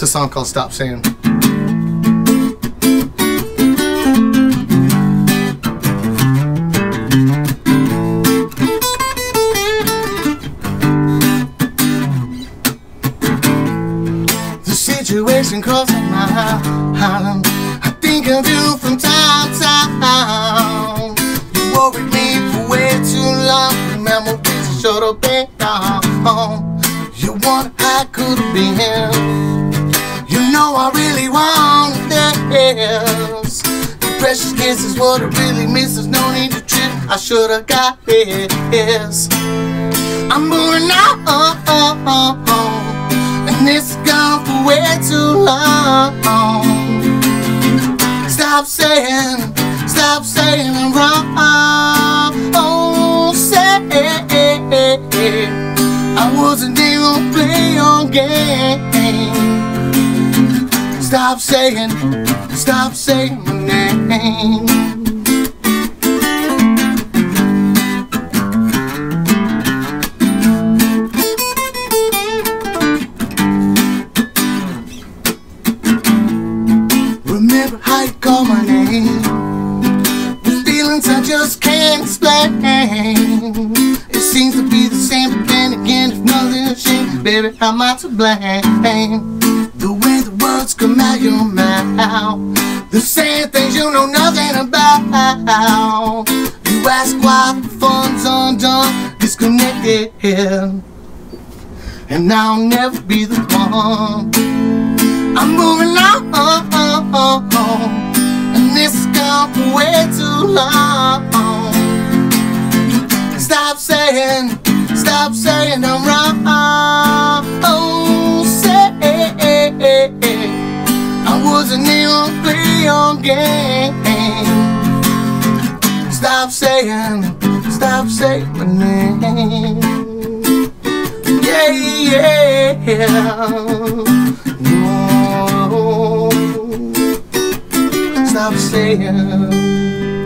It's a song called Stop Saying. The situation crosses my mind. I think of you from time to time. You worried me for way too long. Memories should have been gone. You want I could have been. I really want this. The precious kiss is what I really miss. There's no need to trip. I should have got this. I'm moving on. And it's gone for way too long. Stop saying, stop saying I'm wrong. Oh, say I wasn't even playing game. Stop saying, stop saying my name. Remember how you call my name. The feelings I just can't explain. It seems to be the same, but then again, if nothing's changed, baby, I'm not to blame. Come out your mouth, the same things you know nothing about. You ask why the fun's undone, disconnected, and I'll never be the one. I'm moving on, and this has gone way too long. Stop saying, stop saying I'm wrong. Wasn't even playing your game. Stop saying, stop saying my name. Yeah, yeah. No. Stop saying